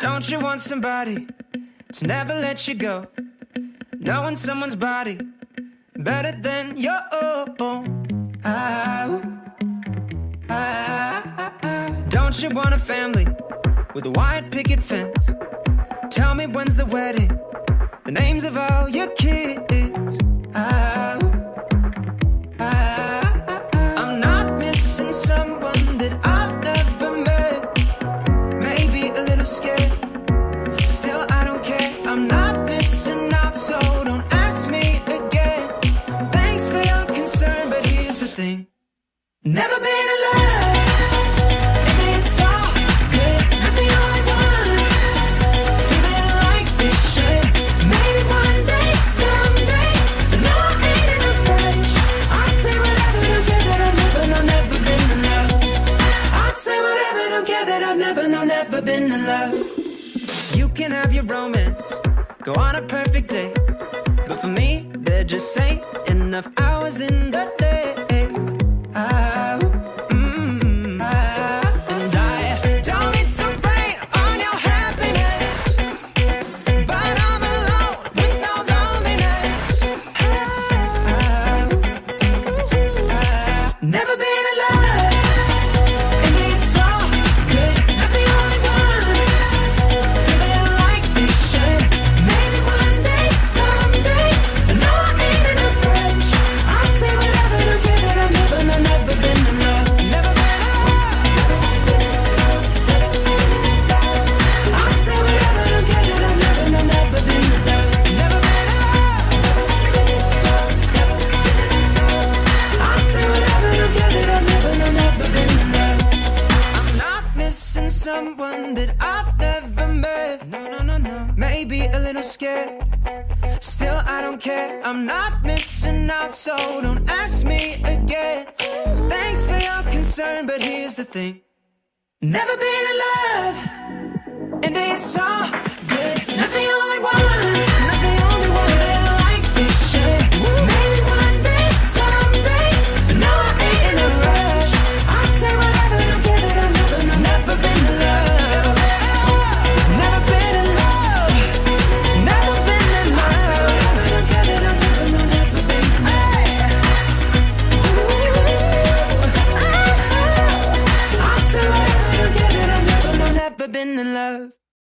Don't you want somebody to never let you go? Knowing someone's body better than your own. Ah, ah, ah, Don't you want a family with a white picket fence? Tell me when's the wedding? The names of all your kids. I've never, been enough I say whatever don't care that I've never no, never been in love. You can have your romance, go on a perfect date. But for me, there just ain't enough hours in the day. Someone that I've never met. No, no, no, no. Maybe a little scared. Still, I don't care. I'm not missing out, so don't ask me again. Thanks for your concern, but here's the thing. Never been in love, and it's all in love.